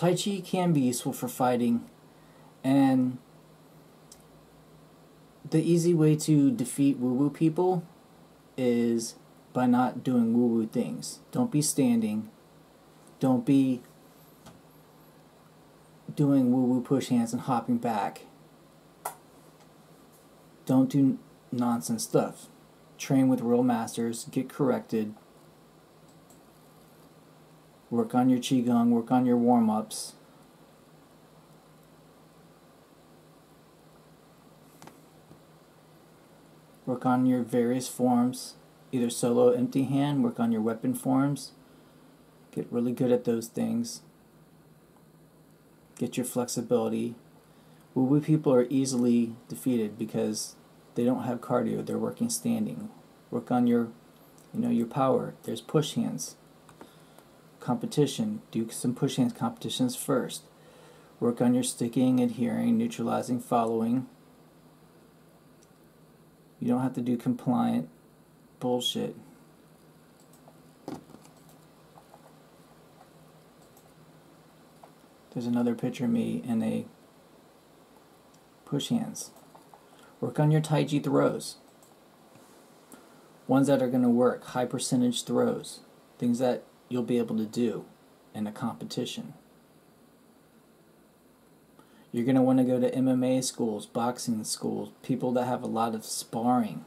Tai Chi can be useful for fighting, and the easy way to defeat woo woo people is by not doing woo woo things. Don't be standing. Don't be doing woo woo push hands and hopping back. Don't do nonsense stuff. Train with real masters, get corrected. Work on your Qigong, work on your warm ups. Work on your various forms, either solo empty hand, work on your weapon forms. Get really good at those things. Get your flexibility. Woo woo people are easily defeated because they don't have cardio, they're working standing. Work on your you know your power. There's push hands. Competition. Do some push hands competitions first. Work on your sticking, adhering, neutralizing, following. You don't have to do compliant bullshit. There's another picture of me in a push hands. Work on your Tai Chi throws. Ones that are going to work, high percentage throws, things that you'll be able to do in a competition. You're going to want to go to MMA schools, boxing schools, people that have a lot of sparring.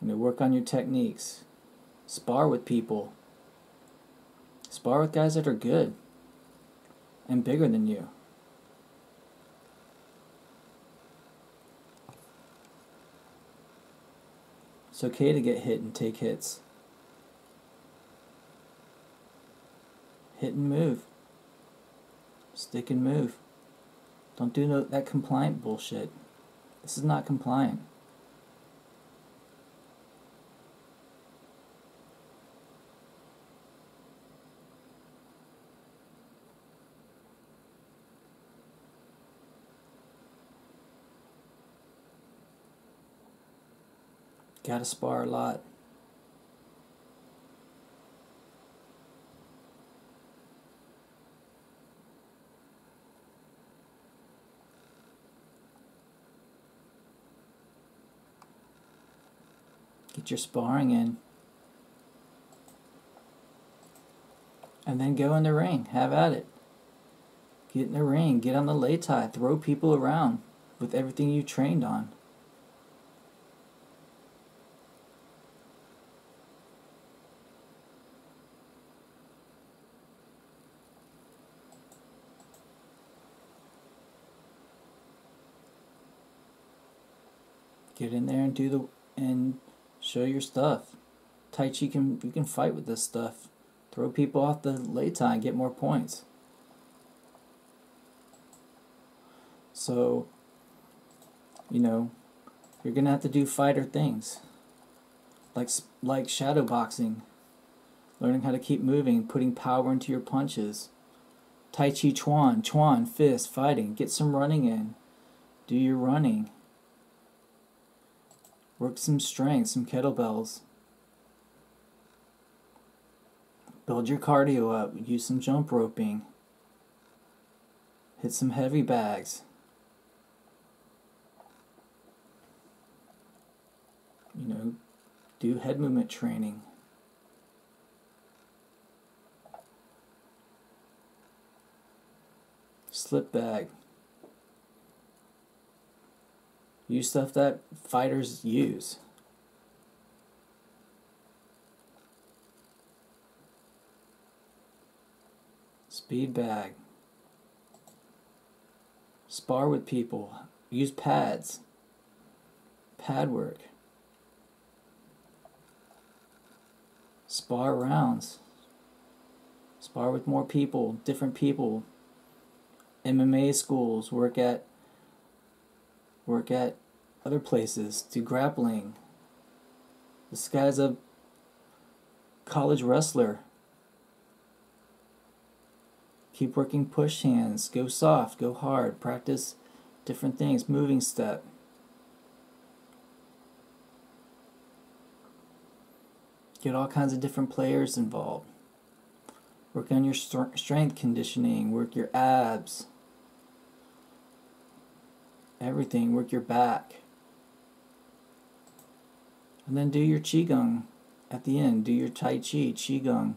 You know, work on your techniques. Spar with people. Spar with guys that are good and bigger than you. It's okay to get hit and take hits. Hit and move. Stick and move. Don't do no, that compliant bullshit. This is not compliant. Gotta spar a lot. Get your sparring in. And then go in the ring. Have at it. Get in the ring. Get on the lei tai. Throw people around with everything you trained on. Get in there and do the and show your stuff. Tai Chi can you can fight with this stuff. Throw people off the lei tai and get more points. So, you know, you're gonna have to do fighter things, like like shadow boxing, learning how to keep moving, putting power into your punches. Tai Chi Chuan, Chuan, fist, fighting. Get some running in. Do your running. Work some strength, some kettlebells. Build your cardio up. Use some jump roping. Hit some heavy bags. You know, do head movement training. Slip bag. Use stuff that fighters use. Speed bag. Spar with people. Use pads. Pad work. Spar rounds. Spar with more people, different people. MMA schools, work at work at other places, do grappling. This guy's a college wrestler. Keep working push hands, go soft, go hard, practice different things, moving step. Get all kinds of different players involved. Work on your strength conditioning, work your abs everything, work your back. And then do your Qigong at the end. Do your Tai Chi, Qigong.